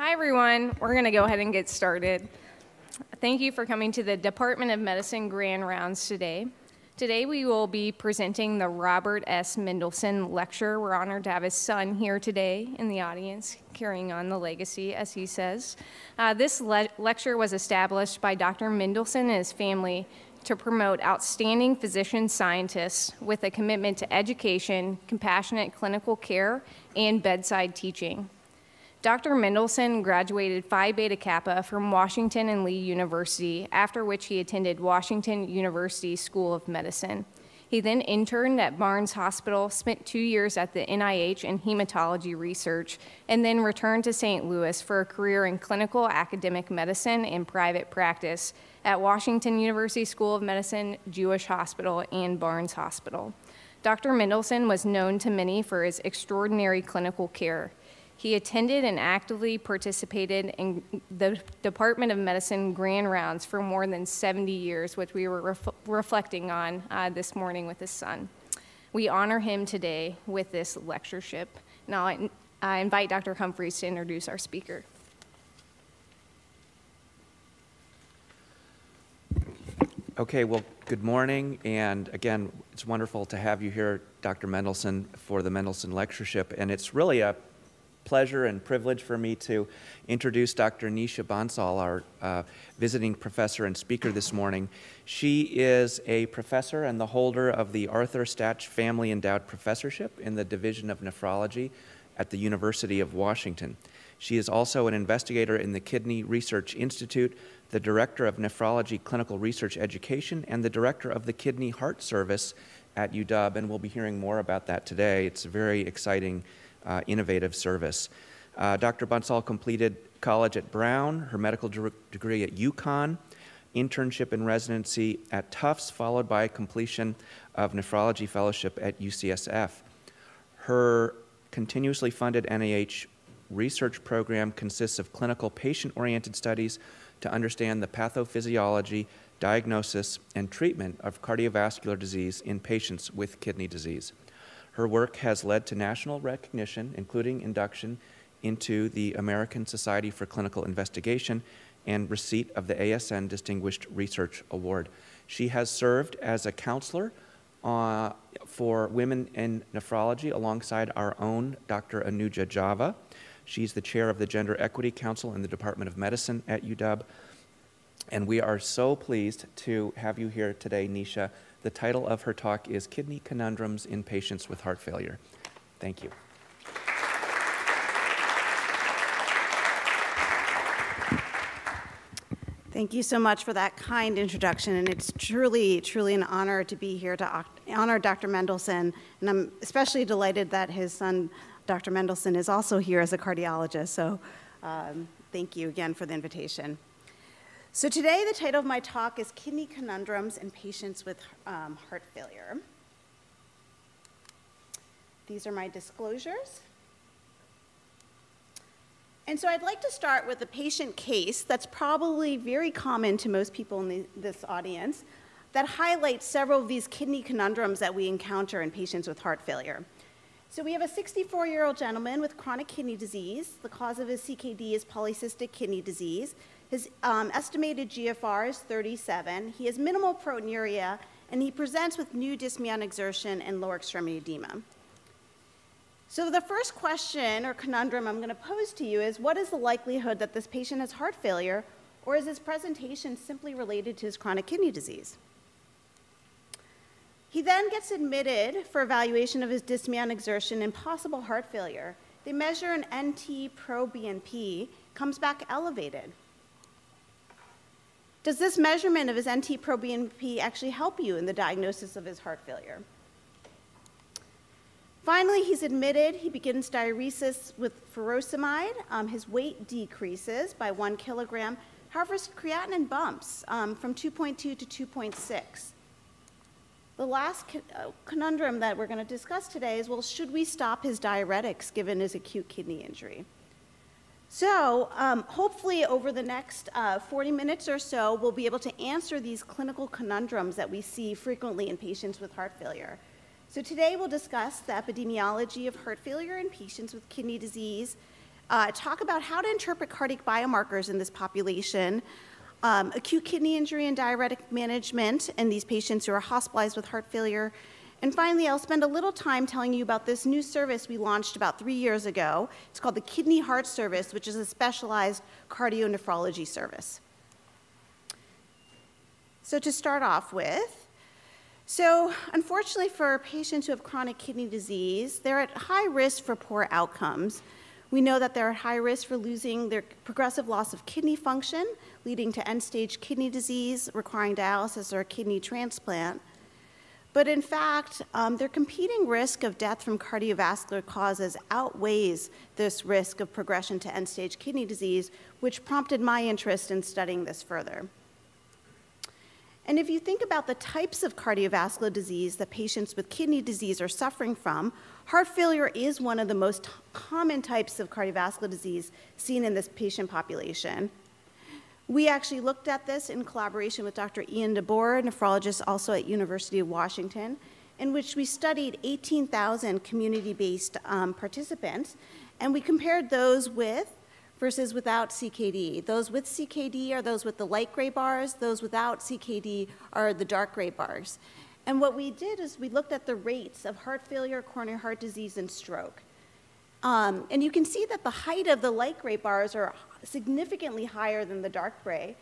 Hi, everyone. We're going to go ahead and get started. Thank you for coming to the Department of Medicine Grand Rounds today. Today, we will be presenting the Robert S. Mendelsohn Lecture. We're honored to have his son here today in the audience, carrying on the legacy, as he says. Uh, this le- lecture was established by Dr. Mendelsohn and his family to promote outstanding physician scientists with a commitment to education, compassionate clinical care, and bedside teaching. Dr. Mendelson graduated Phi Beta Kappa from Washington and Lee University, after which he attended Washington University School of Medicine. He then interned at Barnes Hospital, spent two years at the NIH in hematology research, and then returned to St. Louis for a career in clinical academic medicine and private practice at Washington University School of Medicine, Jewish Hospital, and Barnes Hospital. Dr. Mendelson was known to many for his extraordinary clinical care. He attended and actively participated in the Department of Medicine grand rounds for more than 70 years, which we were ref- reflecting on uh, this morning with his son. We honor him today with this lectureship. Now, I, I invite Dr. Humphreys to introduce our speaker. Okay, well, good morning, and again, it's wonderful to have you here, Dr. Mendelson, for the Mendelson Lectureship, and it's really a pleasure and privilege for me to introduce Dr. Nisha Bansal, our uh, visiting professor and speaker this morning. She is a professor and the holder of the Arthur Stach Family Endowed Professorship in the Division of Nephrology at the University of Washington. She is also an investigator in the Kidney Research Institute, the director of nephrology clinical research education, and the director of the Kidney Heart Service at UW, and we'll be hearing more about that today. It's a very exciting uh, innovative service. Uh, Dr. Bansal completed college at Brown, her medical de- degree at UConn, internship and residency at Tufts, followed by completion of nephrology fellowship at UCSF. Her continuously funded NIH research program consists of clinical patient oriented studies to understand the pathophysiology, diagnosis, and treatment of cardiovascular disease in patients with kidney disease. Her work has led to national recognition, including induction into the American Society for Clinical Investigation and receipt of the ASN Distinguished Research Award. She has served as a counselor uh, for women in nephrology alongside our own Dr. Anuja Java. She's the chair of the Gender Equity Council in the Department of Medicine at UW. And we are so pleased to have you here today, Nisha, the title of her talk is Kidney Conundrums in Patients with Heart Failure. Thank you. Thank you so much for that kind introduction, and it's truly, truly an honor to be here to honor Dr. Mendelsohn, and I'm especially delighted that his son, Dr. Mendelsohn, is also here as a cardiologist, so um, thank you again for the invitation. So today, the title of my talk is Kidney Conundrums in Patients with um, Heart Failure. These are my disclosures. And so I'd like to start with a patient case that's probably very common to most people in the, this audience that highlights several of these kidney conundrums that we encounter in patients with heart failure. So we have a 64 year old gentleman with chronic kidney disease. The cause of his CKD is polycystic kidney disease. His um, estimated GFR is 37. He has minimal proteinuria, and he presents with new dyspnea on exertion and lower extremity edema. So the first question or conundrum I'm going to pose to you is, what is the likelihood that this patient has heart failure, or is his presentation simply related to his chronic kidney disease? He then gets admitted for evaluation of his dyspnea on exertion and possible heart failure. They measure an NT-proBNP, comes back elevated. Does this measurement of his NT-proBNP actually help you in the diagnosis of his heart failure? Finally, he's admitted. He begins diuresis with furosemide. Um, his weight decreases by one kilogram. However, his creatinine bumps um, from 2.2 to 2.6. The last uh, conundrum that we're going to discuss today is well, should we stop his diuretics given his acute kidney injury? So, um, hopefully, over the next uh, 40 minutes or so, we'll be able to answer these clinical conundrums that we see frequently in patients with heart failure. So, today we'll discuss the epidemiology of heart failure in patients with kidney disease, uh, talk about how to interpret cardiac biomarkers in this population, um, acute kidney injury and diuretic management in these patients who are hospitalized with heart failure. And finally, I'll spend a little time telling you about this new service we launched about three years ago. It's called the Kidney Heart Service, which is a specialized cardio-nephrology service. So to start off with, so unfortunately for patients who have chronic kidney disease, they're at high risk for poor outcomes. We know that they're at high risk for losing their progressive loss of kidney function, leading to end-stage kidney disease, requiring dialysis or a kidney transplant. But in fact, um, their competing risk of death from cardiovascular causes outweighs this risk of progression to end-stage kidney disease, which prompted my interest in studying this further. And if you think about the types of cardiovascular disease that patients with kidney disease are suffering from, heart failure is one of the most common types of cardiovascular disease seen in this patient population. We actually looked at this in collaboration with Dr. Ian de Boer, nephrologist also at University of Washington, in which we studied 18,000 community-based um, participants, and we compared those with versus without CKD. Those with CKD are those with the light gray bars, those without CKD are the dark gray bars. And what we did is we looked at the rates of heart failure, coronary heart disease, and stroke. Um, and you can see that the height of the light gray bars are significantly higher than the dark gray,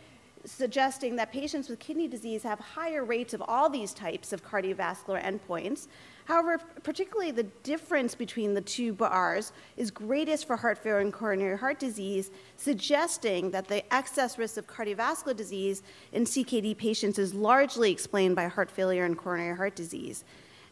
suggesting that patients with kidney disease have higher rates of all these types of cardiovascular endpoints. However, particularly the difference between the two bars is greatest for heart failure and coronary heart disease, suggesting that the excess risk of cardiovascular disease in CKD patients is largely explained by heart failure and coronary heart disease.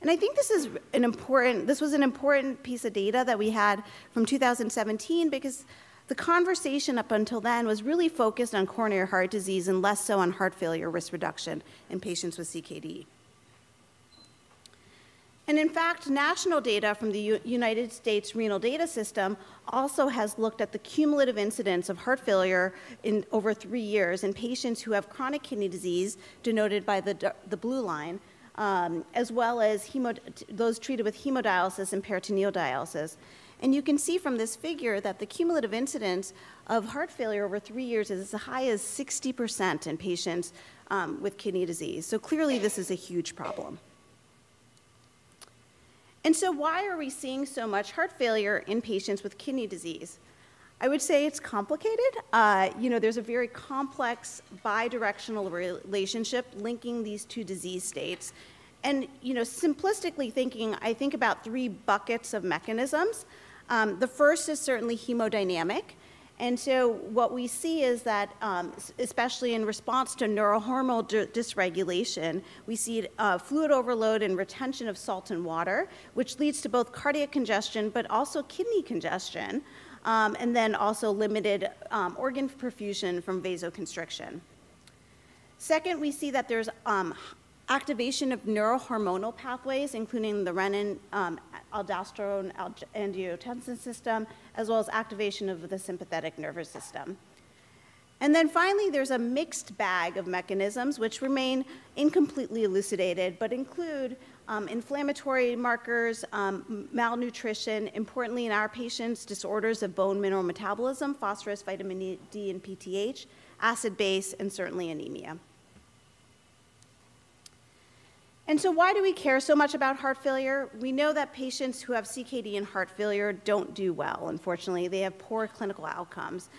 And I think this is an important, this was an important piece of data that we had from 2017 because the conversation up until then was really focused on coronary heart disease and less so on heart failure risk reduction in patients with CKD. And in fact, national data from the U United States Renal Data System also has looked at the cumulative incidence of heart failure in over three years in patients who have chronic kidney disease, denoted by the, the blue line, um, as well as those treated with hemodialysis and peritoneal dialysis. And you can see from this figure that the cumulative incidence of heart failure over three years is as high as 60% in patients um, with kidney disease. So clearly, this is a huge problem. And so, why are we seeing so much heart failure in patients with kidney disease? I would say it's complicated. Uh, you know, there's a very complex bidirectional relationship linking these two disease states. And, you know, simplistically thinking, I think about three buckets of mechanisms. Um, the first is certainly hemodynamic. And so what we see is that, um, especially in response to neurohormonal dysregulation, we see uh, fluid overload and retention of salt and water, which leads to both cardiac congestion but also kidney congestion, um, and then also limited um, organ perfusion from vasoconstriction. Second, we see that there's um, activation of neurohormonal pathways, including the renin, um, aldosterone, angiotensin system, as well as activation of the sympathetic nervous system. And then finally, there's a mixed bag of mechanisms which remain incompletely elucidated, but include um, inflammatory markers, um, malnutrition, importantly in our patients, disorders of bone mineral metabolism, phosphorus, vitamin D, and PTH, acid base, and certainly anemia. And so, why do we care so much about heart failure? We know that patients who have CKD and heart failure don't do well, unfortunately. They have poor clinical outcomes.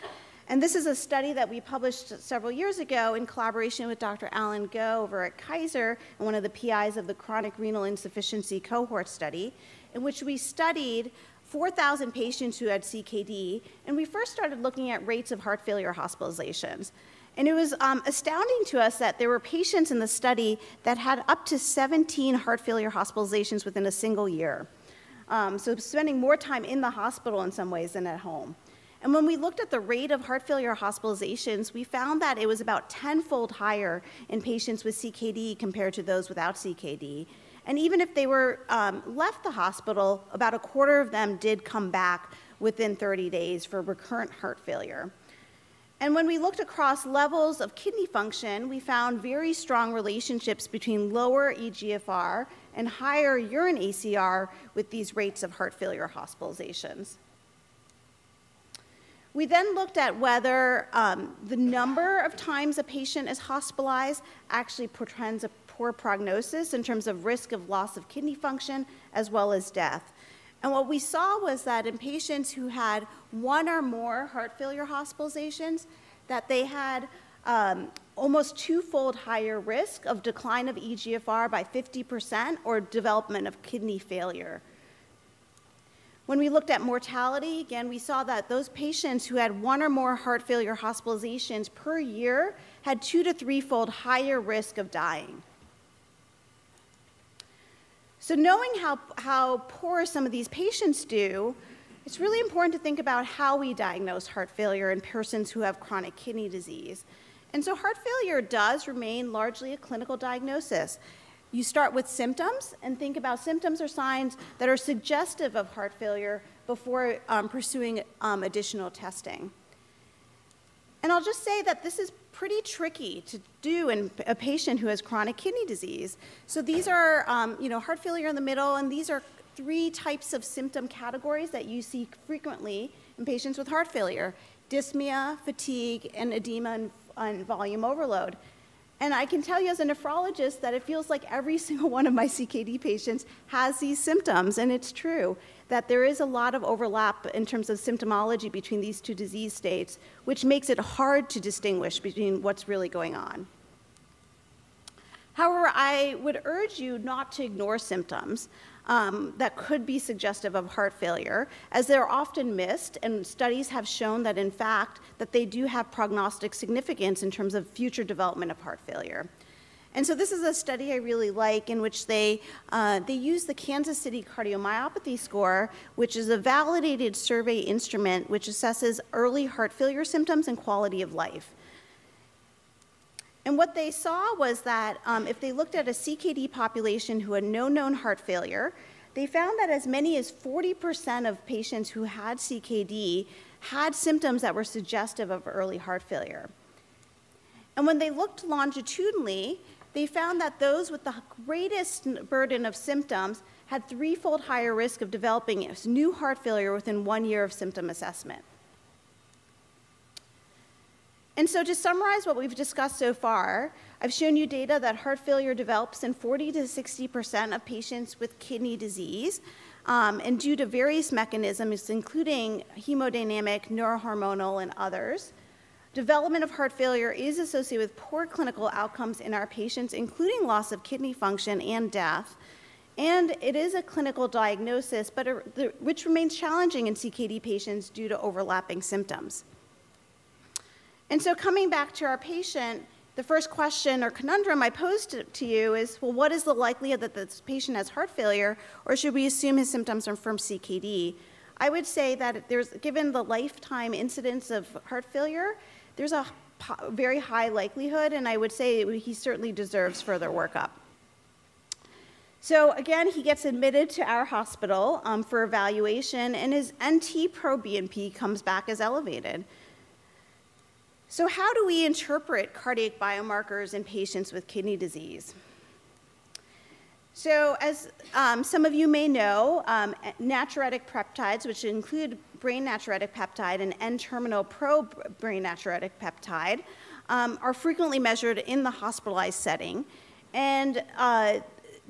And this is a study that we published several years ago in collaboration with Dr. Alan Go over at Kaiser and one of the PIs of the chronic renal insufficiency cohort study, in which we studied 4,000 patients who had CKD, and we first started looking at rates of heart failure hospitalizations. And it was um, astounding to us that there were patients in the study that had up to 17 heart failure hospitalizations within a single year. Um, so spending more time in the hospital in some ways than at home. And when we looked at the rate of heart failure hospitalizations, we found that it was about tenfold higher in patients with CKD compared to those without CKD. And even if they were um, left the hospital, about a quarter of them did come back within 30 days for recurrent heart failure. And when we looked across levels of kidney function, we found very strong relationships between lower EGFR and higher urine ACR with these rates of heart failure hospitalizations. We then looked at whether um, the number of times a patient is hospitalized actually portends a poor prognosis in terms of risk of loss of kidney function as well as death. And what we saw was that in patients who had one or more heart failure hospitalizations, that they had um, almost twofold higher risk of decline of EGFR by 50% or development of kidney failure. When we looked at mortality, again, we saw that those patients who had one or more heart failure hospitalizations per year had two to threefold higher risk of dying. So, knowing how, how poor some of these patients do, it's really important to think about how we diagnose heart failure in persons who have chronic kidney disease. And so, heart failure does remain largely a clinical diagnosis. You start with symptoms and think about symptoms or signs that are suggestive of heart failure before um, pursuing um, additional testing. And I'll just say that this is pretty tricky to do in a patient who has chronic kidney disease. So these are, um, you know, heart failure in the middle, and these are three types of symptom categories that you see frequently in patients with heart failure dyspnea, fatigue, and edema and, and volume overload. And I can tell you as a nephrologist that it feels like every single one of my CKD patients has these symptoms, and it's true that there is a lot of overlap in terms of symptomology between these two disease states, which makes it hard to distinguish between what's really going on. However, I would urge you not to ignore symptoms um, that could be suggestive of heart failure, as they're often missed, and studies have shown that, in fact, that they do have prognostic significance in terms of future development of heart failure. And so this is a study I really like in which they, uh, they use the Kansas City Cardiomyopathy Score, which is a validated survey instrument which assesses early heart failure symptoms and quality of life. And what they saw was that um, if they looked at a CKD population who had no known heart failure, they found that as many as 40% of patients who had CKD had symptoms that were suggestive of early heart failure. And when they looked longitudinally, they found that those with the greatest burden of symptoms had threefold higher risk of developing new heart failure within one year of symptom assessment. And so, to summarize what we've discussed so far, I've shown you data that heart failure develops in 40 to 60% of patients with kidney disease, um, and due to various mechanisms, including hemodynamic, neurohormonal, and others. Development of heart failure is associated with poor clinical outcomes in our patients, including loss of kidney function and death. And it is a clinical diagnosis, but a, which remains challenging in CKD patients due to overlapping symptoms. And so, coming back to our patient, the first question or conundrum I posed to you is well, what is the likelihood that this patient has heart failure, or should we assume his symptoms are from CKD? I would say that there's, given the lifetime incidence of heart failure, there's a very high likelihood, and I would say he certainly deserves further workup. So again, he gets admitted to our hospital um, for evaluation, and his NT-proBNP comes back as elevated. So how do we interpret cardiac biomarkers in patients with kidney disease? So, as um, some of you may know, um, natriuretic peptides, which include brain natriuretic peptide and N terminal pro brain natriuretic peptide, um, are frequently measured in the hospitalized setting. And uh,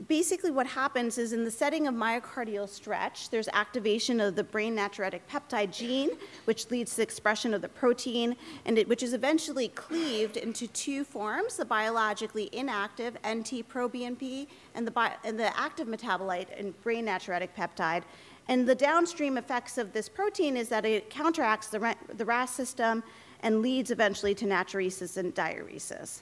basically what happens is in the setting of myocardial stretch, there's activation of the brain natriuretic peptide gene, which leads to the expression of the protein, and it, which is eventually cleaved into two forms, the biologically inactive NT-proBNP and the, and the active metabolite and brain natriuretic peptide. And the downstream effects of this protein is that it counteracts the, the RAS system and leads eventually to natriuresis and diuresis.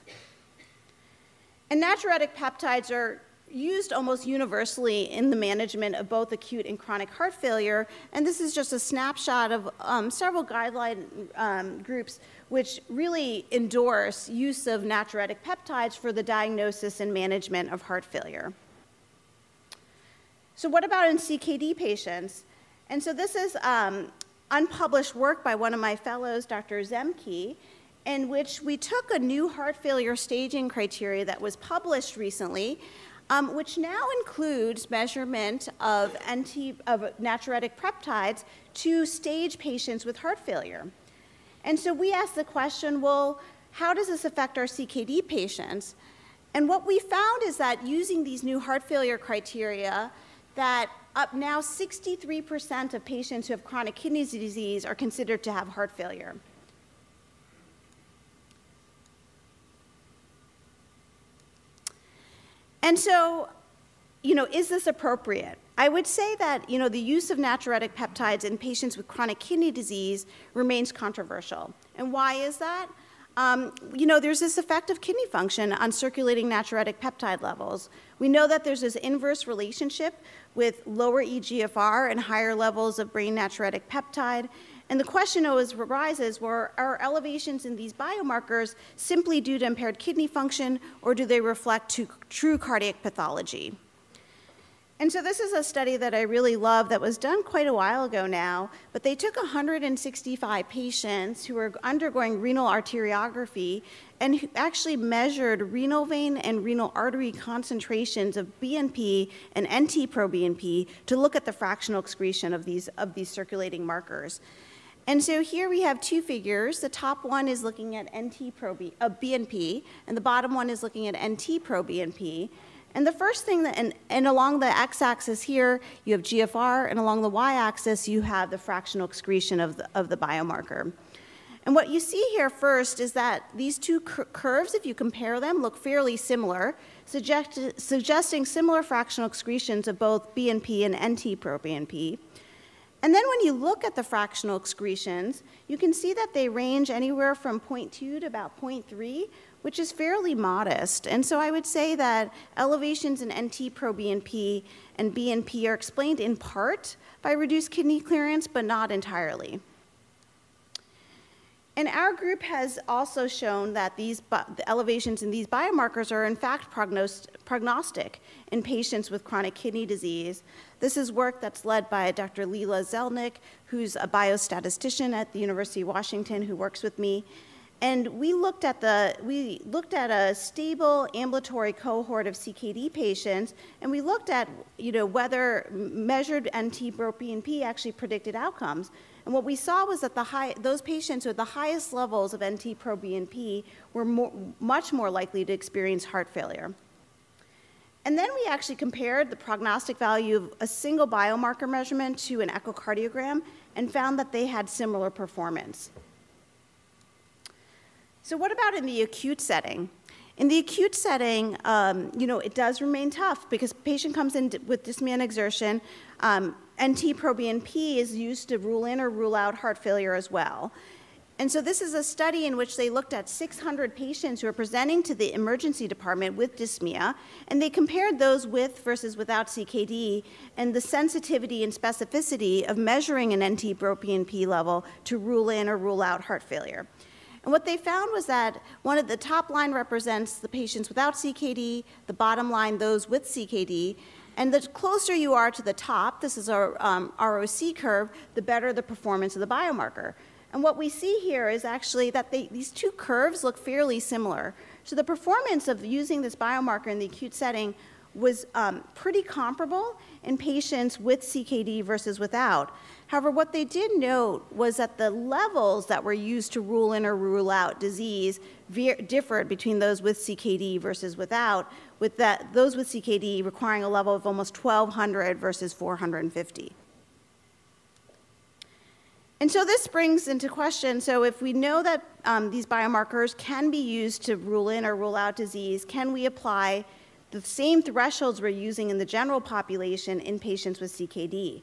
And natriuretic peptides are used almost universally in the management of both acute and chronic heart failure. And this is just a snapshot of um, several guideline um, groups which really endorse use of natriuretic peptides for the diagnosis and management of heart failure. So, what about in CKD patients? And so, this is um, unpublished work by one of my fellows, Dr. Zemke, in which we took a new heart failure staging criteria that was published recently um, which now includes measurement of, anti, of natriuretic peptides to stage patients with heart failure. And so we asked the question, well, how does this affect our CKD patients? And what we found is that using these new heart failure criteria, that up now 63% of patients who have chronic kidney disease are considered to have heart failure. And so, you know, is this appropriate? I would say that, you know, the use of natriuretic peptides in patients with chronic kidney disease remains controversial. And why is that? Um, you know, there's this effect of kidney function on circulating natriuretic peptide levels. We know that there's this inverse relationship with lower EGFR and higher levels of brain natriuretic peptide. And the question always arises, were are elevations in these biomarkers simply due to impaired kidney function, or do they reflect true cardiac pathology? And so this is a study that I really love that was done quite a while ago now, but they took 165 patients who were undergoing renal arteriography and actually measured renal vein and renal artery concentrations of BNP and NT-proBNP to look at the fractional excretion of these, of these circulating markers. And so here we have two figures. The top one is looking at NT-proBNP, uh, BNP, and the bottom one is looking at NT-proBNP. And the first thing that, and, and along the x-axis here, you have GFR, and along the y-axis, you have the fractional excretion of the, of the biomarker. And what you see here first is that these two cur curves, if you compare them, look fairly similar, suggest suggesting similar fractional excretions of both BNP and NT-proBNP. And then when you look at the fractional excretions, you can see that they range anywhere from 0.2 to about 0.3, which is fairly modest. And so I would say that elevations in NT-proBNP and BNP are explained in part by reduced kidney clearance, but not entirely. And our group has also shown that these the elevations in these biomarkers are in fact prognostic in patients with chronic kidney disease. This is work that's led by Dr. Leila Zelnick, who's a biostatistician at the University of Washington who works with me. And we looked at the we looked at a stable ambulatory cohort of CKD patients, and we looked at you know whether measured NT-proBNP actually predicted outcomes. And what we saw was that the high, those patients with the highest levels of NT-proBNP were more, much more likely to experience heart failure. And then we actually compared the prognostic value of a single biomarker measurement to an echocardiogram and found that they had similar performance. So what about in the acute setting? In the acute setting, um, you know, it does remain tough because patient comes in with dyspnea and exertion. Um, NT-proBNP is used to rule in or rule out heart failure as well. And so this is a study in which they looked at 600 patients who are presenting to the emergency department with dyspnea, and they compared those with versus without CKD and the sensitivity and specificity of measuring an NT-proBNP level to rule in or rule out heart failure. And what they found was that one of the top line represents the patients without CKD, the bottom line those with CKD, and the closer you are to the top, this is our um, ROC curve, the better the performance of the biomarker. And what we see here is actually that they, these two curves look fairly similar. So the performance of using this biomarker in the acute setting was um, pretty comparable in patients with CKD versus without. However, what they did note was that the levels that were used to rule in or rule out disease differed between those with CKD versus without, with that, those with CKD requiring a level of almost 1,200 versus 450. And so this brings into question, so if we know that um, these biomarkers can be used to rule in or rule out disease, can we apply the same thresholds we're using in the general population in patients with CKD?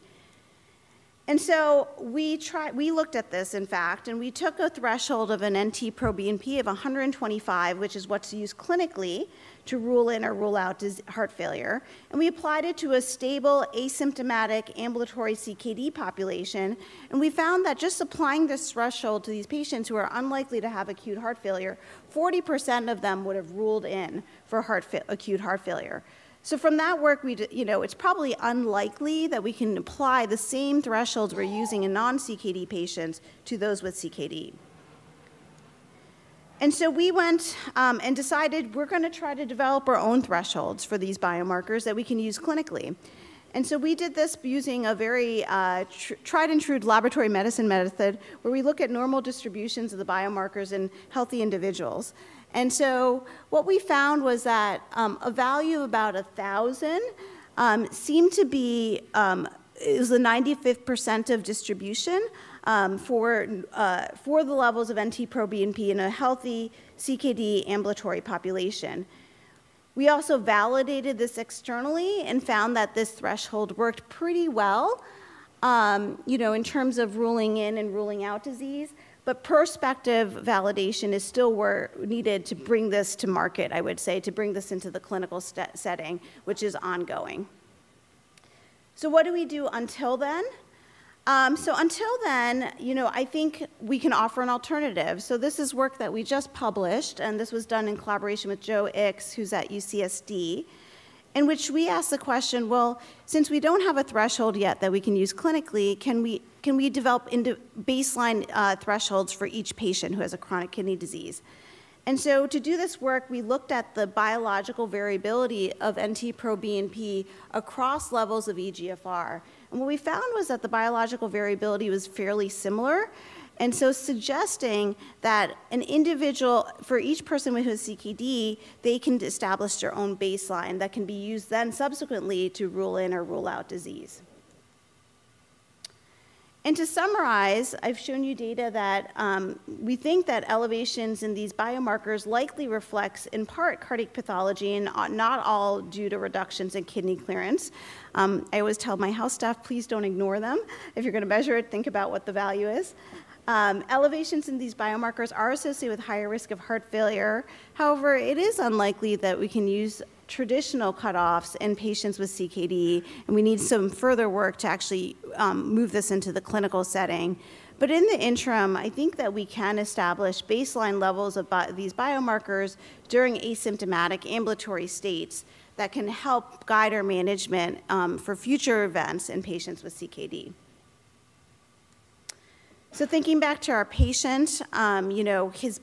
And so we tried, we looked at this, in fact, and we took a threshold of an NT-proBNP of 125, which is what's used clinically to rule in or rule out heart failure, and we applied it to a stable, asymptomatic, ambulatory CKD population, and we found that just applying this threshold to these patients who are unlikely to have acute heart failure, 40% of them would have ruled in for heart acute heart failure. So from that work, we, you know, it's probably unlikely that we can apply the same thresholds we're using in non-CKD patients to those with CKD. And so we went um, and decided we're going to try to develop our own thresholds for these biomarkers that we can use clinically. And so we did this using a very uh, tr- tried and true laboratory medicine method where we look at normal distributions of the biomarkers in healthy individuals. And so what we found was that um, a value of about a thousand um, seemed to be um, it was the 95th percent of distribution um, for uh, for the levels of NT-proBNP in a healthy CKD ambulatory population. We also validated this externally and found that this threshold worked pretty well, um, you know, in terms of ruling in and ruling out disease. But prospective validation is still wor- needed to bring this to market, I would say, to bring this into the clinical setting, which is ongoing. So, what do we do until then? Um, so until then, you know, I think we can offer an alternative. So this is work that we just published, and this was done in collaboration with Joe Ix, who's at UCSD, in which we asked the question, well, since we don't have a threshold yet that we can use clinically, can we, can we develop into baseline uh, thresholds for each patient who has a chronic kidney disease? And so to do this work, we looked at the biological variability of NT-proBNP across levels of EGFR. And what we found was that the biological variability was fairly similar. And so suggesting that an individual, for each person with has CKD, they can establish their own baseline that can be used then subsequently to rule in or rule out disease. And to summarize, I've shown you data that um, we think that elevations in these biomarkers likely reflects in part cardiac pathology and not all due to reductions in kidney clearance. Um, I always tell my house staff, please don't ignore them. If you're going to measure it, think about what the value is. Um, elevations in these biomarkers are associated with higher risk of heart failure. However, it is unlikely that we can use traditional cutoffs in patients with CKD, and we need some further work to actually um, move this into the clinical setting. But in the interim, I think that we can establish baseline levels of bi- these biomarkers during asymptomatic ambulatory states that can help guide our management um, for future events in patients with CKD. So thinking back to our patient, um, you know, his,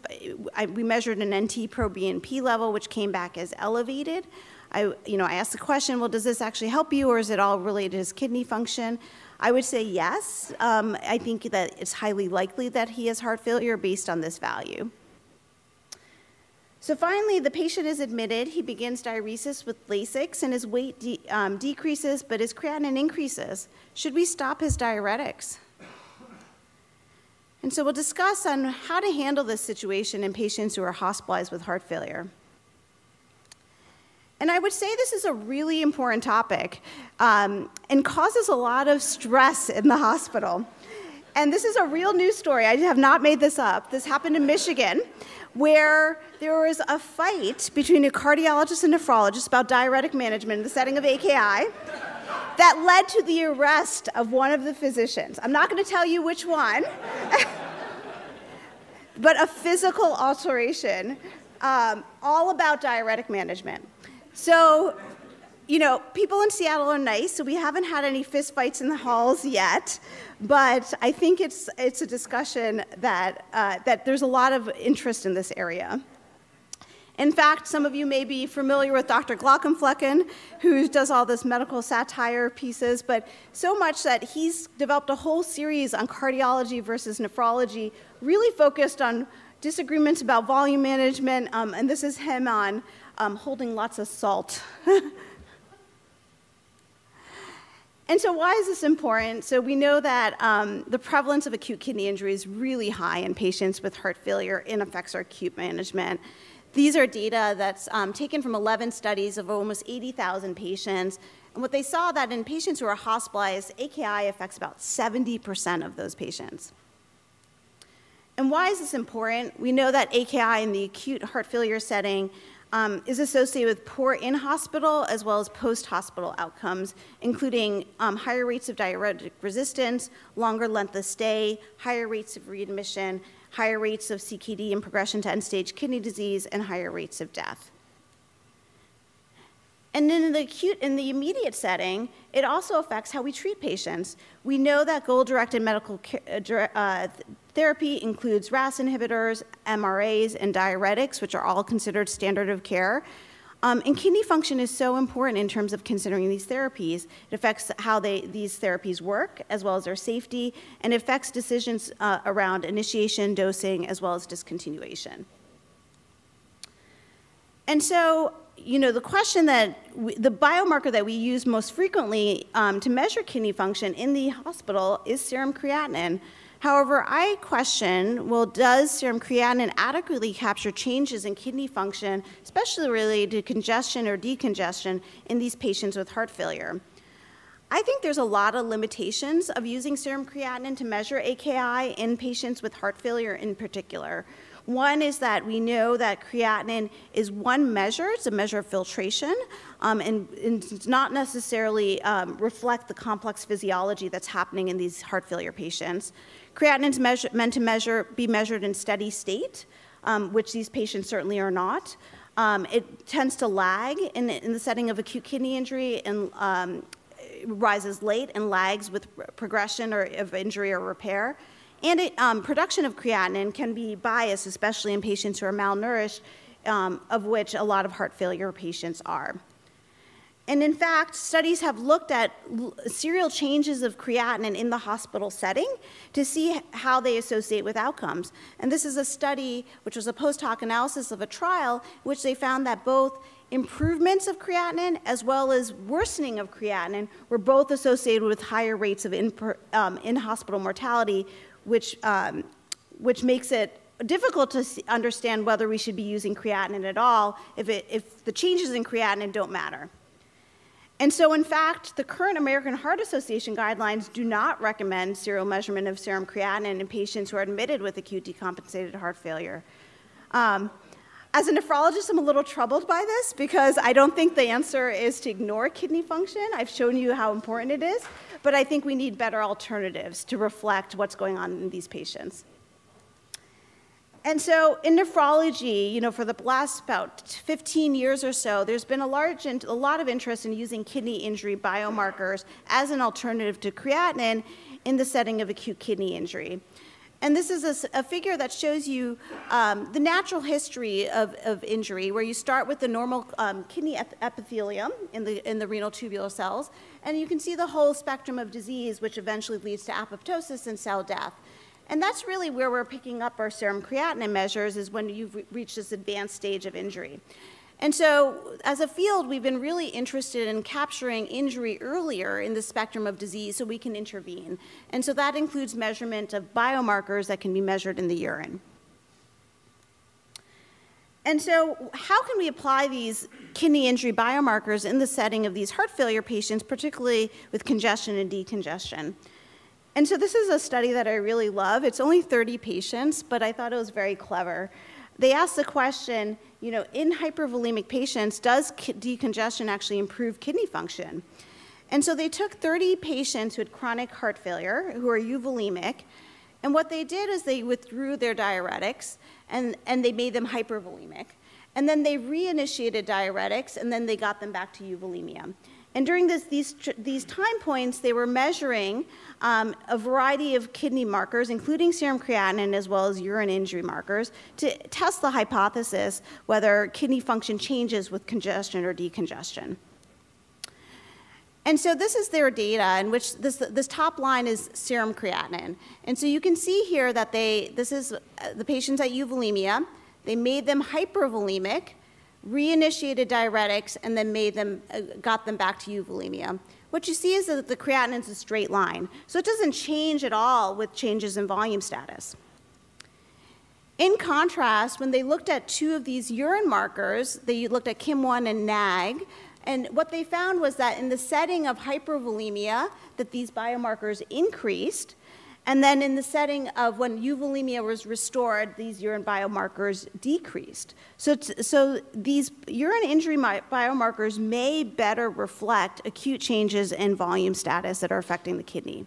I, we measured an NT-proBNP level, which came back as elevated. I, you know, I asked the question, well, does this actually help you, or is it all related to his kidney function? I would say yes. Um, I think that it's highly likely that he has heart failure based on this value. So finally, the patient is admitted. He begins diuresis with Lasix, and his weight de um, decreases, but his creatinine increases. Should we stop his diuretics? And so we'll discuss on how to handle this situation in patients who are hospitalized with heart failure. And I would say this is a really important topic um, and causes a lot of stress in the hospital. And this is a real news story. I have not made this up. This happened in Michigan, where there was a fight between a cardiologist and nephrologist about diuretic management in the setting of AKI that led to the arrest of one of the physicians. I'm not going to tell you which one, but a physical alteration, um, all about diuretic management. So, you know, people in Seattle are nice, so we haven't had any fistfights in the halls yet, but I think it's, it's a discussion that, uh, that there's a lot of interest in this area. In fact, some of you may be familiar with Dr. Glaucomflecken, who does all this medical satire pieces, but so much that he's developed a whole series on cardiology versus nephrology, really focused on disagreements about volume management, um, and this is him on um, holding lots of salt. And so, why is this important? So, we know that um, the prevalence of acute kidney injury is really high in patients with heart failure and affects our acute management. These are data that's um, taken from 11 studies of almost 80,000 patients. And what they saw that in patients who are hospitalized, AKI affects about 70% of those patients. And why is this important? We know that AKI in the acute heart failure setting um, is associated with poor in hospital as well as post hospital outcomes, including um, higher rates of diuretic resistance, longer length of stay, higher rates of readmission, higher rates of CKD and progression to end stage kidney disease, and higher rates of death. And in the acute, in the immediate setting, it also affects how we treat patients. We know that goal-directed medical uh, uh, therapy includes RAS inhibitors, MRAs, and diuretics, which are all considered standard of care. Um, and kidney function is so important in terms of considering these therapies. It affects how they, these therapies work, as well as their safety, and affects decisions uh, around initiation, dosing, as well as discontinuation. And so, you know, the question that we, the biomarker that we use most frequently um, to measure kidney function in the hospital is serum creatinine. However, I question well, does serum creatinine adequately capture changes in kidney function, especially related to congestion or decongestion in these patients with heart failure? I think there's a lot of limitations of using serum creatinine to measure AKI in patients with heart failure in particular. One is that we know that creatinine is one measure, it's a measure of filtration, um, and, and, does not necessarily um, reflect the complex physiology that's happening in these heart failure patients. Creatinine is measure, meant to measure, be measured in steady state, um, which these patients certainly are not. Um, it tends to lag in, in, the setting of acute kidney injury and um, rises late and lags with progression or of injury or repair. And it, um, production of creatinine can be biased, especially in patients who are malnourished, um, of which a lot of heart failure patients are. And in fact, studies have looked at serial changes of creatinine in the hospital setting to see how they associate with outcomes. And this is a study, which was a post hoc analysis of a trial, which they found that both improvements of creatinine as well as worsening of creatinine were both associated with higher rates of in, um, in hospital mortality, which, um, which makes it difficult to understand whether we should be using creatinine at all if, it, if the changes in creatinine don't matter. And so, in fact, the current American Heart Association guidelines do not recommend serial measurement of serum creatinine in patients who are admitted with acute decompensated heart failure. Um, as a nephrologist, I'm a little troubled by this because I don't think the answer is to ignore kidney function. I've shown you how important it is, but I think we need better alternatives to reflect what's going on in these patients. And so in nephrology, you know, for the last about 15 years or so, there's been a large, and a lot of interest in using kidney injury biomarkers as an alternative to creatinine in the setting of acute kidney injury. And this is a, a figure that shows you um, the natural history of, of, injury, where you start with the normal um, kidney ep epithelium in the, in the renal tubular cells, and you can see the whole spectrum of disease, which eventually leads to apoptosis and cell death. And that's really where we're picking up our serum creatinine measures, is when you've reached this advanced stage of injury. And so, as a field, we've been really interested in capturing injury earlier in the spectrum of disease so we can intervene. And so that includes measurement of biomarkers that can be measured in the urine. And so, how can we apply these kidney injury biomarkers in the setting of these heart failure patients, particularly with congestion and decongestion? And so, this is a study that I really love. It's only 30 patients, but I thought it was very clever. They asked the question you know, in hypervolemic patients, does decongestion actually improve kidney function? And so they took 30 patients who had chronic heart failure, who are euvolemic, and what they did is they withdrew their diuretics and, and they made them hypervolemic. And then they reinitiated diuretics and then they got them back to euvolemia. And during this, these, these time points, they were measuring um, a variety of kidney markers, including serum creatinine as well as urine injury markers, to test the hypothesis whether kidney function changes with congestion or decongestion. And so this is their data in which this, this top line is serum creatinine. And so you can see here that they, this is uh, the patients at euvolemia. They made them hypervolemic, reinitiated diuretics, and then made them, uh, got them back to euvolemia what you see is that the creatinine is a straight line. So it doesn't change at all with changes in volume status. In contrast, when they looked at two of these urine markers, they looked at KIM1 and NAG, and what they found was that in the setting of hypervolemia, that these biomarkers increased, and then in the setting of when euvolemia was restored, these urine biomarkers decreased. So, so these urine injury biomarkers may better reflect acute changes in volume status that are affecting the kidney.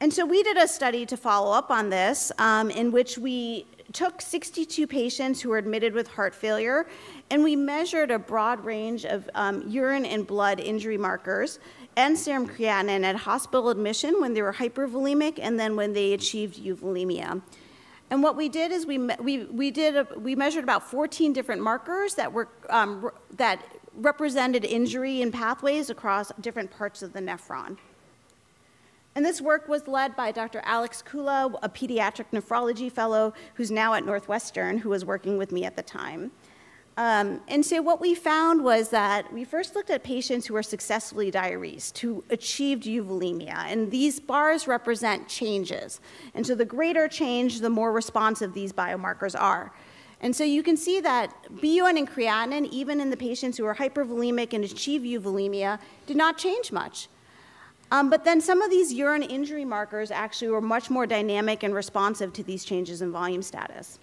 And so we did a study to follow up on this um, in which we took 62 patients who were admitted with heart failure and we measured a broad range of um, urine and blood injury markers and serum creatinine at hospital admission when they were hypervolemic and then when they achieved euvolemia. And what we did is we, we, we did, a, we measured about 14 different markers that were, um, r- that represented injury and pathways across different parts of the nephron. And this work was led by Dr. Alex Kula, a pediatric nephrology fellow who's now at Northwestern, who was working with me at the time. Um, and so what we found was that we first looked at patients who were successfully diuresed, who achieved euvolemia, and these bars represent changes. And so the greater change, the more responsive these biomarkers are. And so you can see that BUN and creatinine, even in the patients who are hypervolemic and achieve euvolemia, did not change much. Um, but then some of these urine injury markers actually were much more dynamic and responsive to these changes in volume status.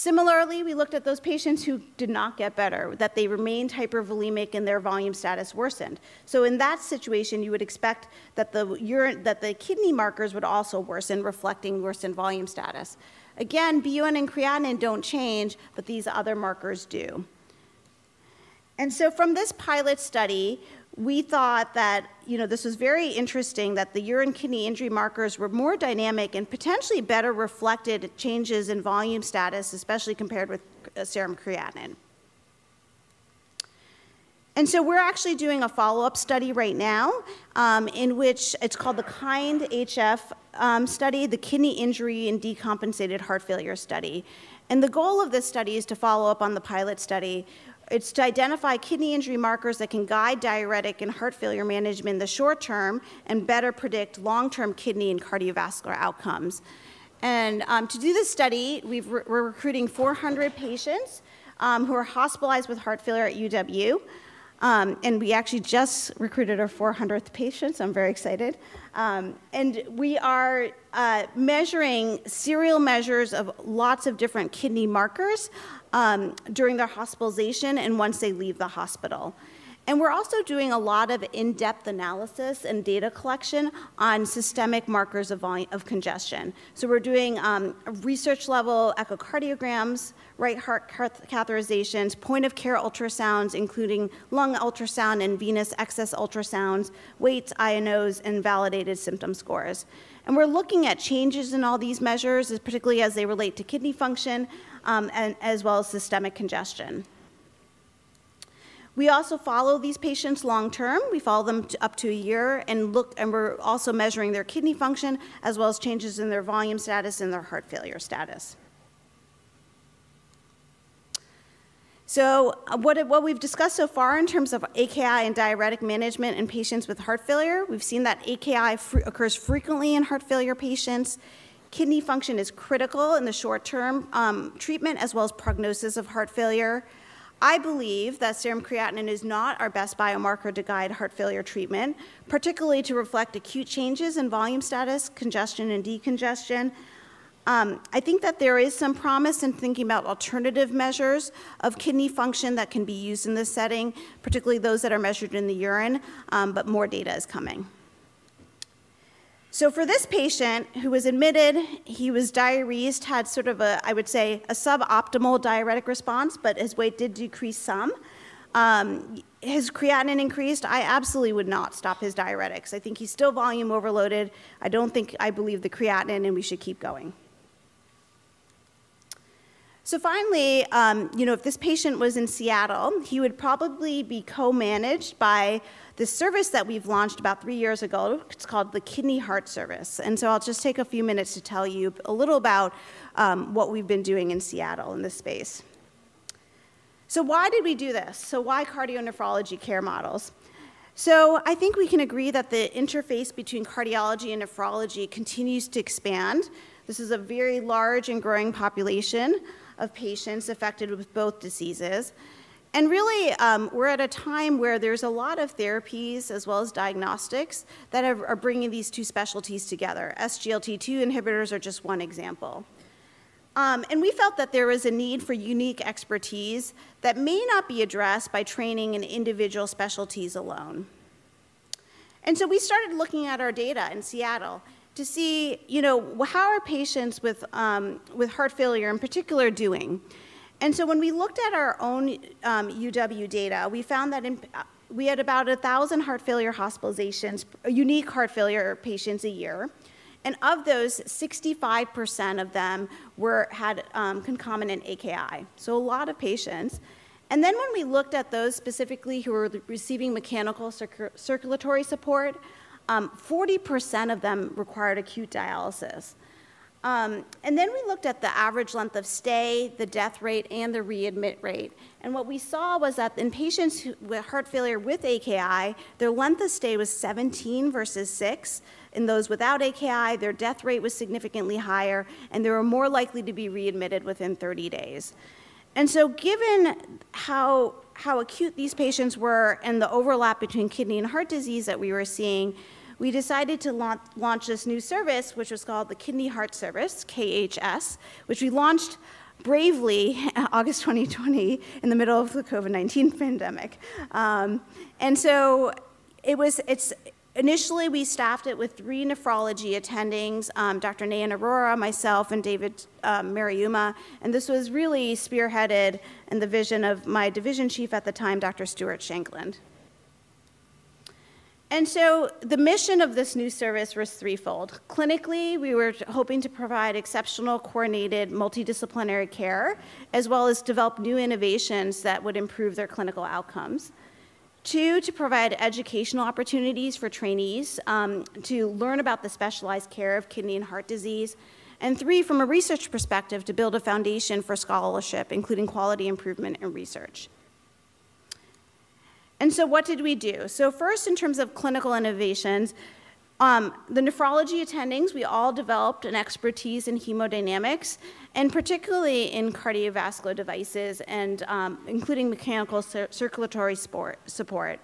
Similarly, we looked at those patients who did not get better, that they remained hypervolemic and their volume status worsened. So in that situation, you would expect that the urine, that the kidney markers would also worsen, reflecting worsened volume status. Again, BUN and creatinine don't change, but these other markers do. And so from this pilot study, we thought that you know this was very interesting that the urine kidney injury markers were more dynamic and potentially better reflected changes in volume status especially compared with uh, serum creatinine. And so we're actually doing a follow-up study right now um, in which it's called the kind hf um, study the kidney injury and decompensated heart failure study. And the goal of this study is to follow up on the pilot study it's to identify kidney injury markers that can guide diuretic and heart failure management in the short term and better predict long term kidney and cardiovascular outcomes. And um, to do this study, we are recruiting 400 patients um, who are hospitalized with heart failure at UW. Um, and we actually just recruited our 400th patient, so I'm very excited. Um, and we are uh, measuring serial measures of lots of different kidney markers um, during their hospitalization and once they leave the hospital. And we're also doing a lot of in depth analysis and data collection on systemic markers of, volume, of congestion. So we're doing um, research level echocardiograms, right heart catheterizations, point of care ultrasounds, including lung ultrasound and venous excess ultrasounds, weights, INOs, and validated symptom scores. And we're looking at changes in all these measures, particularly as they relate to kidney function, um, and, as well as systemic congestion. We also follow these patients long term. We follow them up to a year and look, and we're also measuring their kidney function as well as changes in their volume status and their heart failure status. So uh, what, what we've discussed so far in terms of AKI and diuretic management in patients with heart failure, we've seen that AKI fr occurs frequently in heart failure patients. Kidney function is critical in the short term um, treatment as well as prognosis of heart failure. I believe that serum creatinine is not our best biomarker to guide heart failure treatment, particularly to reflect acute changes in volume status, congestion, and decongestion. Um, I think that there is some promise in thinking about alternative measures of kidney function that can be used in this setting, particularly those that are measured in the urine, um, but more data is coming. So for this patient who was admitted, he was diuresed, had sort of a, I would say, a suboptimal diuretic response, but his weight did decrease some. Um, his creatinine increased. I absolutely would not stop his diuretics. I think he's still volume overloaded. I don't think I believe the creatinine, and we should keep going. So finally, um, you know, if this patient was in Seattle, he would probably be co-managed by this service that we've launched about three years ago. It's called the Kidney Heart Service. And so I'll just take a few minutes to tell you a little about um, what we've been doing in Seattle in this space. So why did we do this? So why cardionephrology care models? So I think we can agree that the interface between cardiology and nephrology continues to expand. This is a very large and growing population of patients affected with both diseases. And really, um, we're at a time where there's a lot of therapies as well as diagnostics that are, are bringing these two specialties together. SGLT2 inhibitors are just one example. Um, and we felt that there was a need for unique expertise that may not be addressed by training in individual specialties alone. And so we started looking at our data in Seattle to see, you know, how are patients with, um, with heart failure in particular doing? And so when we looked at our own um, UW data, we found that in, uh, we had about 1,000 heart failure hospitalizations, unique heart failure patients a year. And of those, 65% of them were, had um, concomitant AKI, so a lot of patients. And then when we looked at those specifically who were receiving mechanical circulatory support, um, 40% of them required acute dialysis. Um, and then we looked at the average length of stay, the death rate, and the readmit rate. And what we saw was that in patients who, with heart failure with AKI, their length of stay was 17 versus 6. In those without AKI, their death rate was significantly higher, and they were more likely to be readmitted within 30 days. And so, given how, how acute these patients were and the overlap between kidney and heart disease that we were seeing, we decided to launch, this new service, which was called the Kidney Heart Service, KHS, which we launched bravely August 2020 in the middle of the COVID-19 pandemic. Um, and so it was, it's, initially we staffed it with three nephrology attendings, um, Dr. Nayan Arora, myself, and David um, Mariuma. And this was really spearheaded in the vision of my division chief at the time, Dr. Stuart Shankland. And so the mission of this new service was threefold. Clinically, we were hoping to provide exceptional, coordinated, multidisciplinary care, as well as develop new innovations that would improve their clinical outcomes. Two, to provide educational opportunities for trainees um, to learn about the specialized care of kidney and heart disease. And three, from a research perspective, to build a foundation for scholarship, including quality improvement and research. And so, what did we do? So, first, in terms of clinical innovations, um, the nephrology attendings, we all developed an expertise in hemodynamics, and particularly in cardiovascular devices, and um, including mechanical cir circulatory sport, support.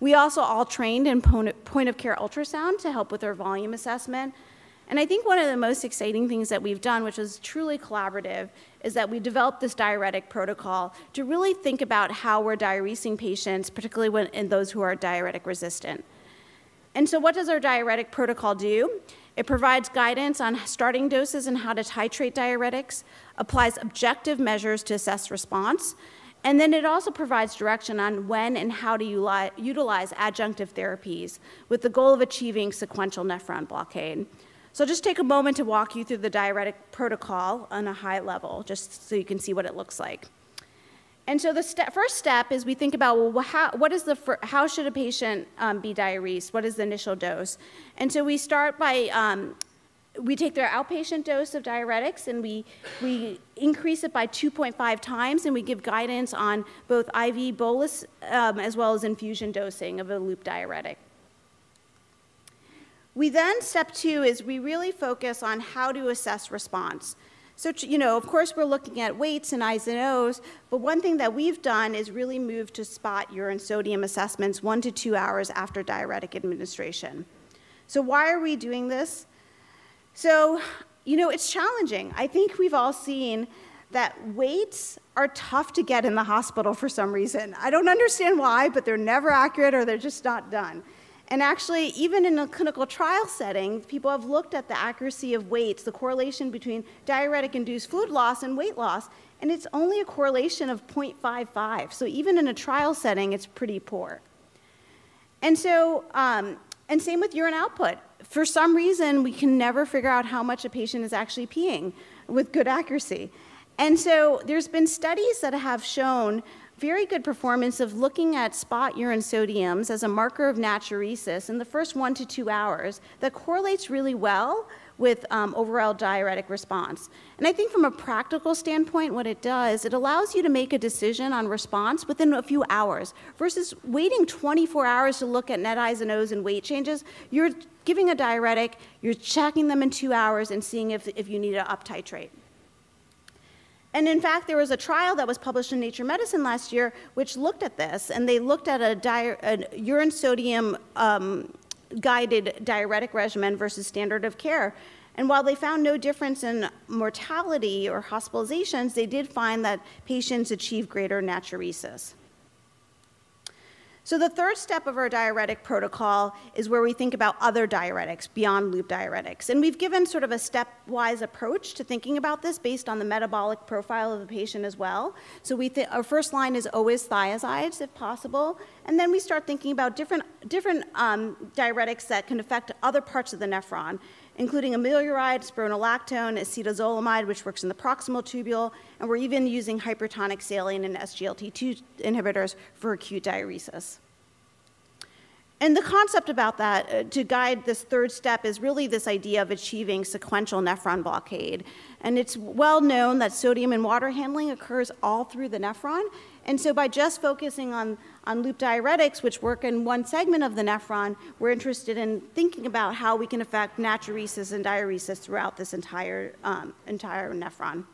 We also all trained in point of care ultrasound to help with our volume assessment. And I think one of the most exciting things that we've done, which was truly collaborative, is that we developed this diuretic protocol to really think about how we're diuresing patients, particularly when, in those who are diuretic resistant. And so, what does our diuretic protocol do? It provides guidance on starting doses and how to titrate diuretics, applies objective measures to assess response, and then it also provides direction on when and how to utilize adjunctive therapies with the goal of achieving sequential nephron blockade. So I'll just take a moment to walk you through the diuretic protocol on a high level, just so you can see what it looks like. And so the step, first step is we think about well, how, what is the how should a patient um, be diuresed? What is the initial dose? And so we start by um, we take their outpatient dose of diuretics and we we increase it by 2.5 times, and we give guidance on both IV bolus um, as well as infusion dosing of a loop diuretic. We then, step two, is we really focus on how to assess response. So, you know, of course, we're looking at weights and I's and O's, but one thing that we've done is really move to spot urine sodium assessments one to two hours after diuretic administration. So, why are we doing this? So, you know, it's challenging. I think we've all seen that weights are tough to get in the hospital for some reason. I don't understand why, but they're never accurate or they're just not done. And actually, even in a clinical trial setting, people have looked at the accuracy of weights, the correlation between diuretic induced fluid loss and weight loss, and it's only a correlation of 0.55. So even in a trial setting, it's pretty poor. And so, um, and same with urine output. For some reason, we can never figure out how much a patient is actually peeing with good accuracy. And so there's been studies that have shown very good performance of looking at spot urine sodiums as a marker of natriuresis in the first one to two hours that correlates really well with um, overall diuretic response. And I think from a practical standpoint, what it does, it allows you to make a decision on response within a few hours versus waiting 24 hours to look at net I's and O's and weight changes. You're giving a diuretic, you're checking them in two hours and seeing if, if you need to up titrate. And in fact, there was a trial that was published in Nature Medicine last year which looked at this, and they looked at a, di- a urine sodium um, guided diuretic regimen versus standard of care. And while they found no difference in mortality or hospitalizations, they did find that patients achieved greater natriuresis. So the third step of our diuretic protocol is where we think about other diuretics beyond loop diuretics. And we've given sort of a stepwise approach to thinking about this based on the metabolic profile of the patient as well. So we th- our first line is always thiazides if possible. And then we start thinking about different, different um, diuretics that can affect other parts of the nephron, including amiloride, spironolactone, acetazolamide, which works in the proximal tubule, and we're even using hypertonic saline and SGLT2 inhibitors for acute diuresis. And the concept about that uh, to guide this third step is really this idea of achieving sequential nephron blockade. And it's well known that sodium and water handling occurs all through the nephron. And so by just focusing on, on loop diuretics, which work in one segment of the nephron, we're interested in thinking about how we can affect natriuresis and diuresis throughout this entire, um, entire nephron.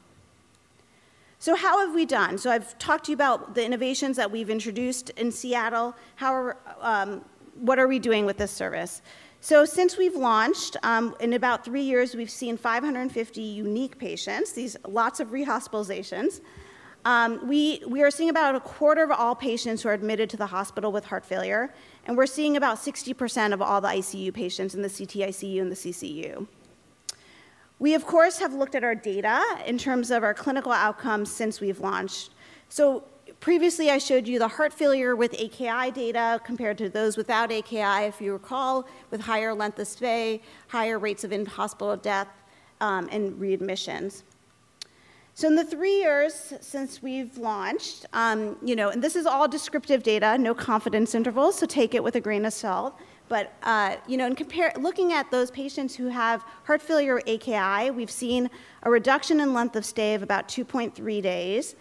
So how have we done? So I've talked to you about the innovations that we've introduced in Seattle. How are, um, what are we doing with this service? So since we've launched, um, in about three years, we've seen 550 unique patients, these lots of rehospitalizations. Um, we, we are seeing about a quarter of all patients who are admitted to the hospital with heart failure, and we're seeing about 60% of all the ICU patients in the CTICU and the CCU. We, of course, have looked at our data in terms of our clinical outcomes since we've launched. So previously I showed you the heart failure with AKI data compared to those without AKI, if you recall, with higher length of stay, higher rates of in-hospital death, um, and readmissions. So in the three years since we've launched, um, you know, and this is all descriptive data, no confidence intervals, so take it with a grain of salt. But uh, you know, in compare, looking at those patients who have heart failure AKI, we've seen a reduction in length of stay of about 2.3 days,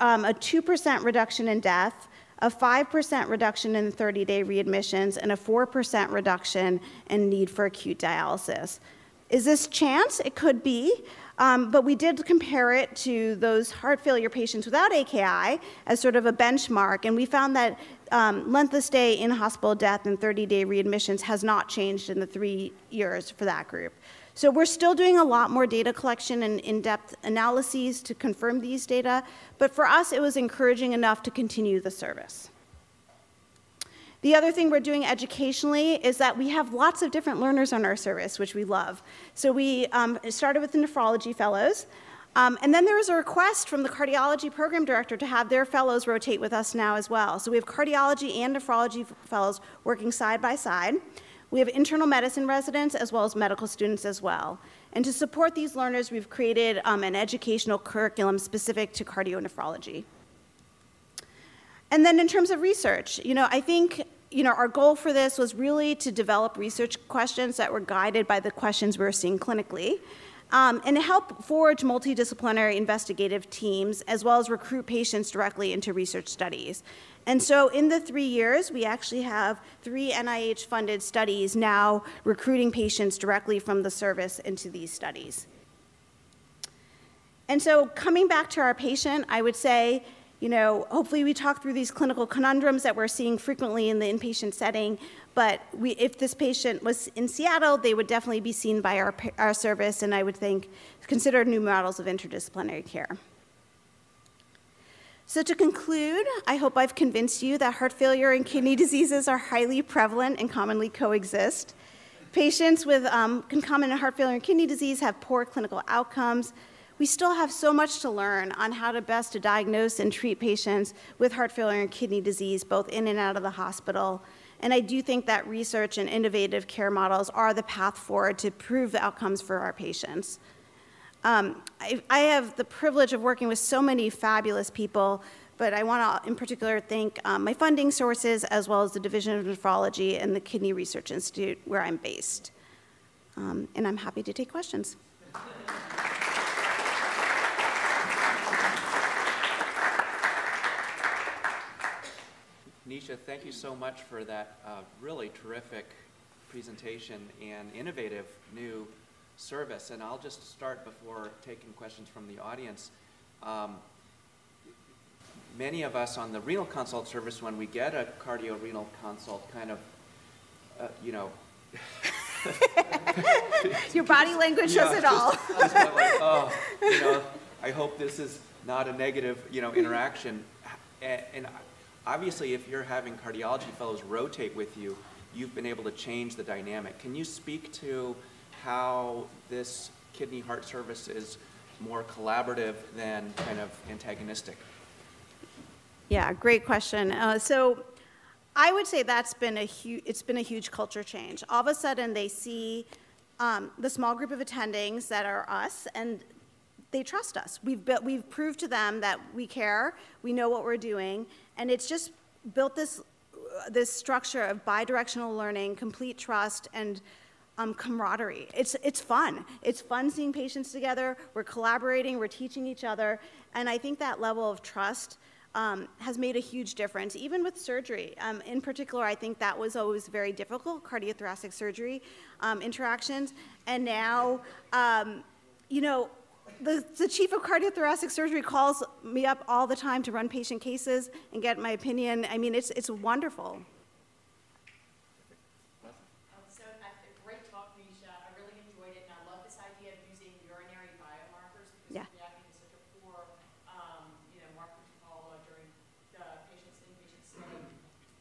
um, a 2% reduction in death, a 5% reduction in 30 day readmissions, and a 4% reduction in need for acute dialysis. Is this chance? It could be. Um, but we did compare it to those heart failure patients without AKI as sort of a benchmark, and we found that um, length of stay in hospital death and 30 day readmissions has not changed in the three years for that group. So we're still doing a lot more data collection and in-depth analyses to confirm these data, but for us it was encouraging enough to continue the service. The other thing we're doing educationally is that we have lots of different learners on our service, which we love. So we um, started with the nephrology fellows, um, and then there was a request from the cardiology program director to have their fellows rotate with us now as well. So we have cardiology and nephrology fellows working side by side. We have internal medicine residents as well as medical students as well. And to support these learners, we've created um, an educational curriculum specific to cardionephrology. And then in terms of research, you know, I think you know, our goal for this was really to develop research questions that were guided by the questions we were seeing clinically. Um, and help forge multidisciplinary investigative teams as well as recruit patients directly into research studies. And so in the three years, we actually have three NIH funded studies now recruiting patients directly from the service into these studies. And so coming back to our patient, I would say, you know, hopefully we talk through these clinical conundrums that we're seeing frequently in the inpatient setting, but we, if this patient was in Seattle, they would definitely be seen by our, our service, and I would think consider new models of interdisciplinary care. So, to conclude, I hope I've convinced you that heart failure and kidney diseases are highly prevalent and commonly coexist. Patients with um, concomitant heart failure and kidney disease have poor clinical outcomes. We still have so much to learn on how to best to diagnose and treat patients with heart failure and kidney disease, both in and out of the hospital. And I do think that research and innovative care models are the path forward to improve the outcomes for our patients. Um, I, I, have the privilege of working with so many fabulous people, but I want to, in particular, thank um, my funding sources as well as the Division of Nephrology and the Kidney Research Institute, where I'm based. Um, and I'm happy to take questions. Nisha, thank you so much for that uh, really terrific presentation and innovative new service. And I'll just start before taking questions from the audience. Um, many of us on the renal consult service, when we get a cardio-renal consult, kind of, uh, you know, Your body language yeah, says it all. Just, like, oh, you know, I hope this is not a negative, you know, interaction. And, and obviously, if you're having cardiology fellows rotate with you, you've been able to change the dynamic. Can you speak to how this kidney heart service is more collaborative than kind of antagonistic? Yeah, great question. Uh, so I would say that's been a huge, it's been a huge culture change. All of a sudden, they see um, the small group of attendings that are us, and they trust us. We've built, we've proved to them that we care, we know what we're doing, and it's just built this, this structure of bidirectional learning, complete trust, and um, camaraderie. It's, it's fun. It's fun seeing patients together. We're collaborating, we're teaching each other, and I think that level of trust um, has made a huge difference, even with surgery. Um, in particular, I think that was always very difficult, cardiothoracic surgery um, interactions. And now, um, you know, the, the chief of cardiothoracic surgery calls me up all the time to run patient cases and get my opinion. I mean, it's, it's wonderful. Um, So, uh, great talk, Nisha. I really enjoyed it, and I love this idea of using urinary biomarkers because Yeah. creatinine is such a poor, um, you know, marker to follow during the patient's inpatient stay.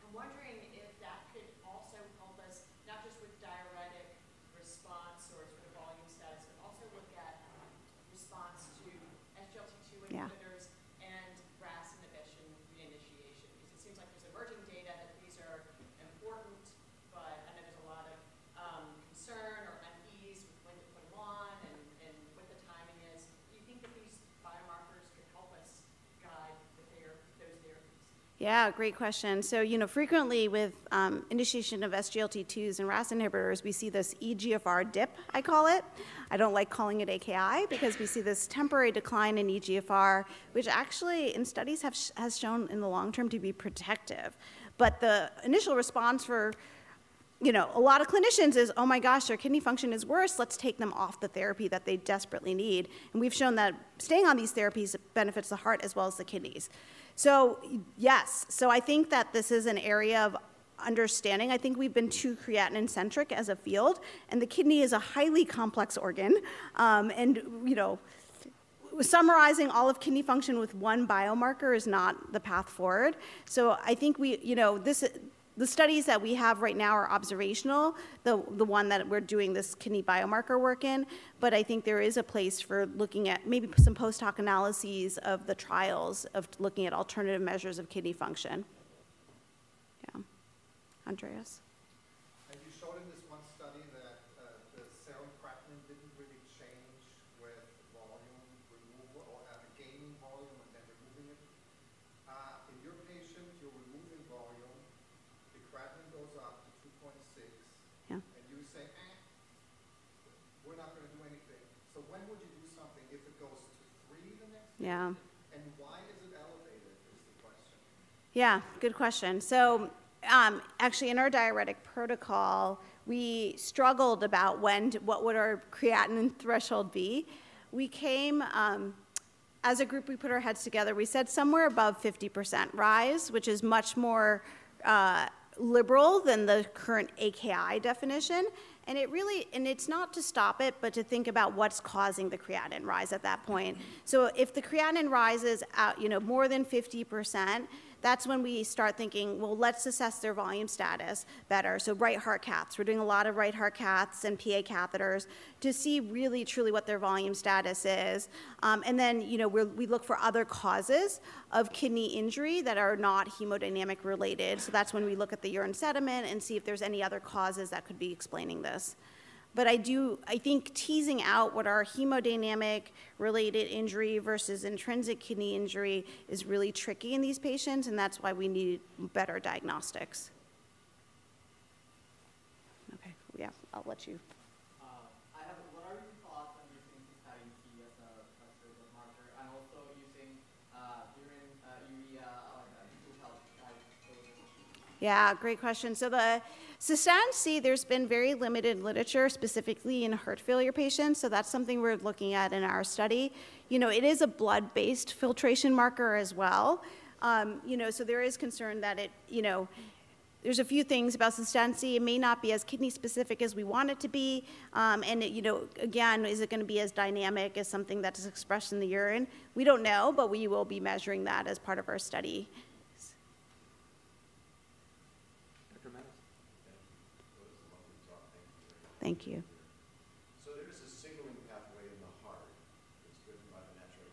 I'm wondering if that could also help us, not just with diuretic response or sort of volume status, but also look at um, response to SGLT2 Yeah. inhibitors and RAS inhibition reinitiation. Because it seems like there's emerging data that these are important, but I know there's a lot of um, concern or unease with when to put them on and, and what the timing is. Do you think that these biomarkers could help us guide the ther- those therapies? Yeah, great question. So, you know, frequently with um, initiation of SGLT2s and RAS inhibitors, we see this EGFR dip, I call it. I don't like calling it AKI because we see this temporary decline in EGFR, which actually in studies have, has shown in the long term to be protective. But the initial response for you know, a lot of clinicians is, oh my gosh, their kidney function is worse, let's take them off the therapy that they desperately need. And we've shown that staying on these therapies benefits the heart as well as the kidneys. So, yes, so I think that this is an area of understanding. I think we've been too creatinine centric as a field, and the kidney is a highly complex organ. Um, and, you know, summarizing all of kidney function with one biomarker is not the path forward. So I think we, you know, this, the studies that we have right now are observational, the, the one that we're doing this kidney biomarker work in, but I think there is a place for looking at maybe some post hoc analyses of the trials of looking at alternative measures of kidney function. Yeah. Andreas? And you showed in this one study that uh, the serum creatinine didn't really change with volume removal or uh, gaining volume and then removing it. Uh, in your patient, you're removing volume, the creatinine goes up to 2.6, Yeah. and you say, eh, we're not going to do anything. So when would you do something if it goes to 3 the next? Yeah. And why is it elevated is the question. Yeah, good question. So, um, actually, in our diuretic protocol, we struggled about when, to, what would our creatinine threshold be. We came, um, as a group, we put our heads together. We said somewhere above 50% rise, which is much more uh, liberal than the current AKI definition. And it really, and it's not to stop it, but to think about what's causing the creatinine rise at that point. So if the creatinine rises out, you know, more than 50%, that's when we start thinking, well, let's assess their volume status better. So right heart caths, we're doing a lot of right heart caths and PA catheters to see really truly what their volume status is. Um, and then, you know, we look for other causes of kidney injury that are not hemodynamic related. So that's when we look at the urine sediment and see if there's any other causes that could be explaining this. But I do, I think teasing out what are hemodynamic related injury versus intrinsic kidney injury is really tricky in these patients, and that's why we need better diagnostics. Okay, yeah, I'll let you. Uh, have, what are your thoughts on using cystatin as a, as a marker and also using uh, urine, uh, urea, uh, to help guide those Yeah, great question. So the cystatin C, there's been very limited literature specifically in heart failure patients, so that's something we're looking at in our study. You know, it is a blood-based filtration marker as well. Um, you know, so there is concern that it, you know, there's a few things about cystatin C. It may not be as kidney specific as we want it to be. Um, and, it, you know, again, is it going to be as dynamic as something that is expressed in the urine? We don't know, but we will be measuring that as part of our study. Thank you. So there is a signaling pathway in the heart that's driven by the natural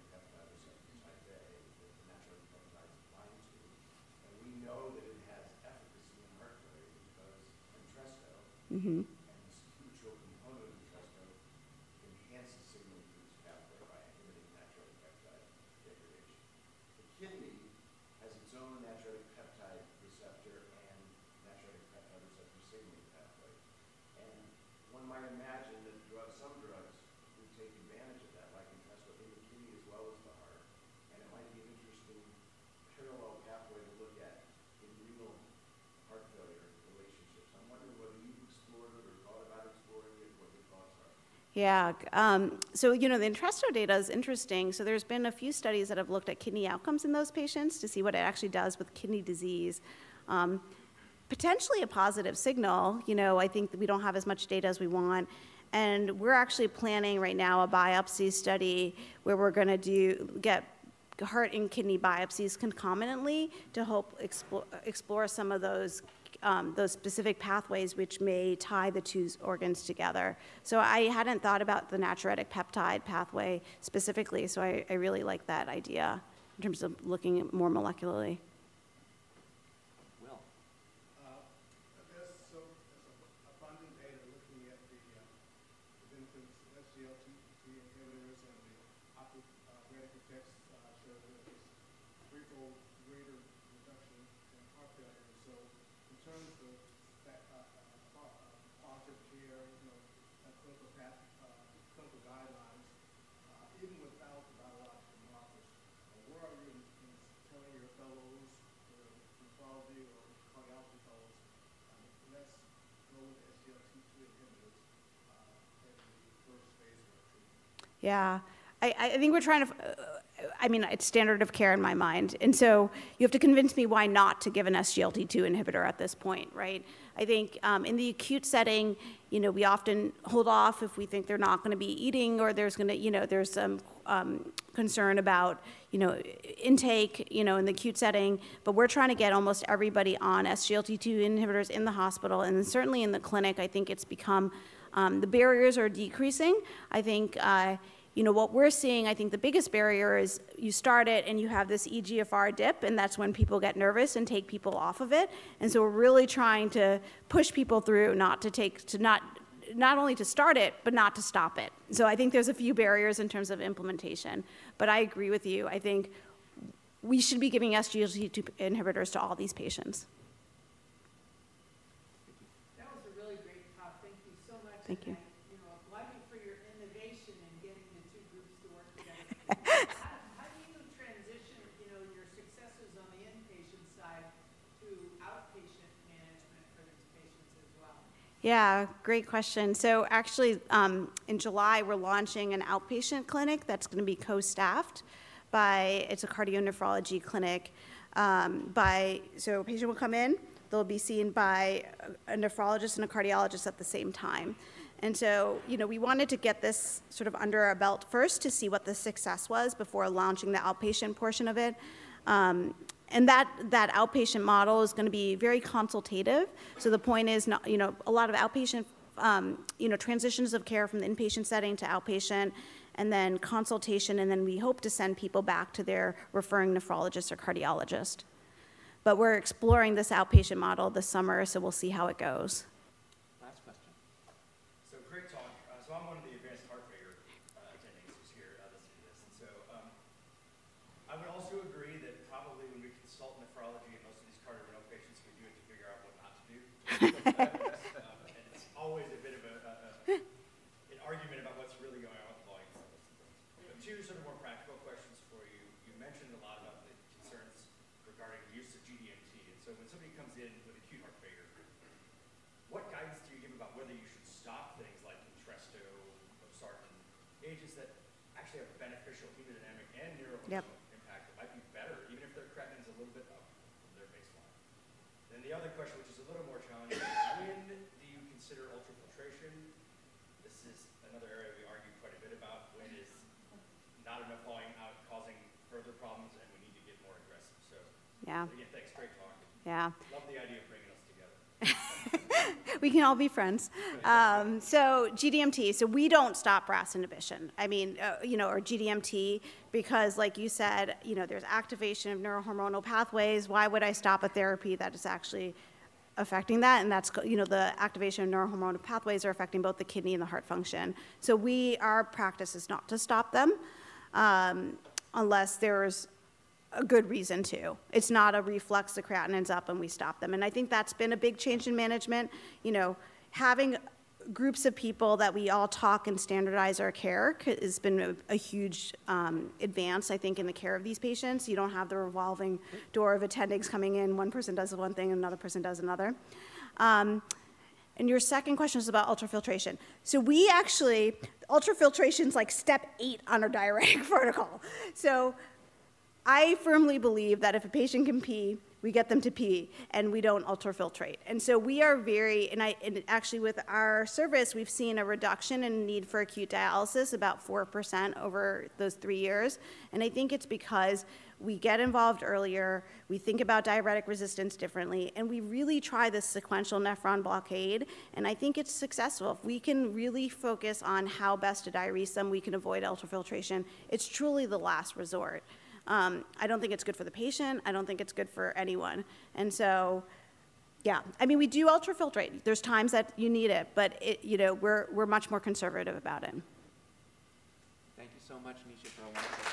A, the natural to. And we know that it has efficacy in heart because Entresto mm-hmm. Yeah, um, so you know, the Entresto data is interesting. So there's been a few studies that have looked at kidney outcomes in those patients to see what it actually does with kidney disease. Um, potentially a positive signal. You know, I think we don't have as much data as we want. And we're actually planning right now a biopsy study where we're going to do get heart and kidney biopsies concomitantly to hope explore, explore some of those um, those specific pathways which may tie the two organs together. So I hadn't thought about the natriuretic peptide pathway specifically, so I, I really like that idea in terms of looking more molecularly. Will? There's uh, so, abundant data looking at the uh, the benefits of SGLT2 inhibitors and the operatic uh, effects show that there's threefold greater reduction in heart failure. So in terms of that, uh, uh, uh, care, you know, uh, clinical path, clinical guidelines, even without the biological markers, where are you in, in telling your fellows, uh, nephrology or cardiology fellows, let's go with SGLT2 inhibitors in the first phase of treatment? Yeah, I, I think we're trying to. Uh, I mean, it's standard of care in my mind, and so you have to convince me why not to give an SGLT2 inhibitor at this point, right? I think um, in the acute setting, you know, we often hold off if we think they're not going to be eating or there's going to, you know, there's some um, concern about, you know, intake, you know, in the acute setting. But we're trying to get almost everybody on SGLT2 inhibitors in the hospital, and certainly in the clinic. I think it's become um, the barriers are decreasing. I think. Uh, you know, what we're seeing, I think the biggest barrier is you start it and you have this EGFR dip, and that's when people get nervous and take people off of it. And so we're really trying to push people through not to take, to not, not only to start it, but not to stop it. So I think there's a few barriers in terms of implementation. But I agree with you. I think we should be giving SGLT2 inhibitors to all these patients. That was a really great talk. Thank you so much. Thank you. Yeah, great question. So actually, um, in July, we're launching an outpatient clinic that's going to be co-staffed by, it's a cardio-nephrology clinic. Um, by, so a patient will come in, they'll be seen by a nephrologist and a cardiologist at the same time. And so, you know, we wanted to get this sort of under our belt first to see what the success was before launching the outpatient portion of it. Um, and that, that outpatient model is going to be very consultative. So the point is, not, you know, a lot of outpatient, um, you know, transitions of care from the inpatient setting to outpatient, and then consultation, and then we hope to send people back to their referring nephrologist or cardiologist. But we're exploring this outpatient model this summer, so we'll see how it goes. Last question. So great talk. Uh, so I'm one of the advanced heart failure uh, attendees who's here uh, listening to this. And so um, I would also agree that probably when we consult nephrology and most of these cardiorenal patients, we do it to figure out what not to do. um, and it's always a bit of a, a, a, an argument about what's really going on with the volume levels. But two sort of more practical questions for you. You mentioned a lot about the concerns regarding the use of GDMT. And so when somebody comes in with acute heart failure, what guidance do you give about whether you should stop things like Entresto, Losartan, agents that actually have a beneficial hemodynamic and Yep. impact that might be better, even if their creatinine is a little bit up from their baseline? Then the other question, which is a little more challenging, is when do you consider ultrafiltration? This is another area we argue quite a bit about. When is not enough volume out causing further problems, and we need to get more aggressive. So Yeah, again, thanks, great talk. yeah. Love the idea of bringing. we can all be friends. Um, so GDMT. So we don't stop RAS inhibition. I mean, uh, you know, or GDMT because, like you said, you know, there's activation of neurohormonal pathways. Why would I stop a therapy that is actually affecting that, and that's, you know, the activation of neurohormonal pathways are affecting both the kidney and the heart function. So we, our practice is not to stop them um, unless there's a good reason to. It's not a reflux, the creatinine's up and we stop them. And I think that's been a big change in management, you know, having groups of people that we all talk and standardize our care has been a, a huge um, advance, I think, in the care of these patients. You don't have the revolving door of attendings coming in, one person does one thing, and another person does another. Um, and your second question is about ultrafiltration. So we actually, ultrafiltration is like step eight on our diuretic protocol. So I firmly believe that if a patient can pee, we get them to pee and we don't ultrafiltrate. And so we are very, and I, and actually with our service, we've seen a reduction in need for acute dialysis, about 4% over those three years. And I think it's because we get involved earlier, we think about diuretic resistance differently, and we really try this sequential nephron blockade. And I think it's successful. If we can really focus on how best to diurese them, we can avoid ultrafiltration. It's truly the last resort. Um, I don't think it's good for the patient. I don't think it's good for anyone. And so, yeah, I mean, we do ultrafiltrate. There's times that you need it, but it, you know, we're, we're much more conservative about it. Thank you so much, Nisha, for a wonderful